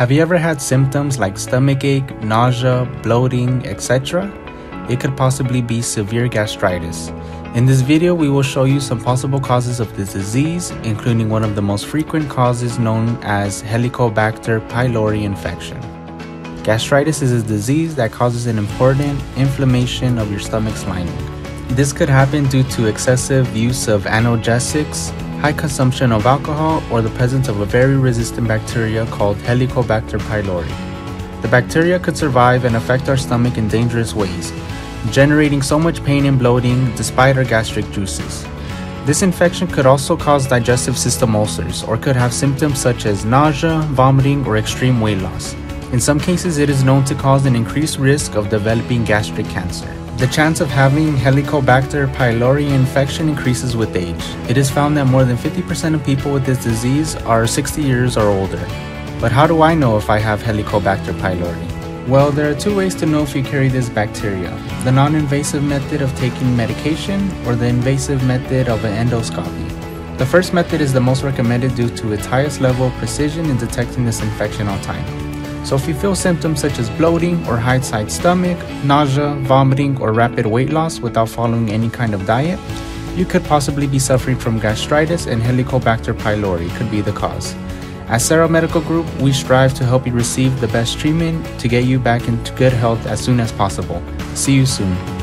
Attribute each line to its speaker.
Speaker 1: Have you ever had symptoms like stomach ache, nausea, bloating, etc.? It could possibly be severe gastritis. In this video, we will show you some possible causes of this disease, including one of the most frequent causes known as Helicobacter pylori infection. Gastritis is a disease that causes an important inflammation of your stomach's lining. This could happen due to excessive use of analgesics, high consumption of alcohol, or the presence of a very resistant bacteria called Helicobacter pylori. The bacteria could survive and affect our stomach in dangerous ways, generating so much pain and bloating despite our gastric juices. This infection could also cause digestive system ulcers or could have symptoms such as nausea, vomiting, or extreme weight loss. In some cases, it is known to cause an increased risk of developing gastric cancer. The chance of having Helicobacter pylori infection increases with age. It is found that more than 50% of people with this disease are 60 years or older. But how do I know if I have Helicobacter pylori? Well, there are two ways to know if you carry this bacteria the non invasive method of taking medication or the invasive method of an endoscopy. The first method is the most recommended due to its highest level of precision in detecting this infection on time. So if you feel symptoms such as bloating or high-side stomach, nausea, vomiting, or rapid weight loss without following any kind of diet, you could possibly be suffering from gastritis and Helicobacter pylori could be the cause. At Serra Medical Group, we strive to help you receive the best treatment to get you back into good health as soon as possible. See you soon.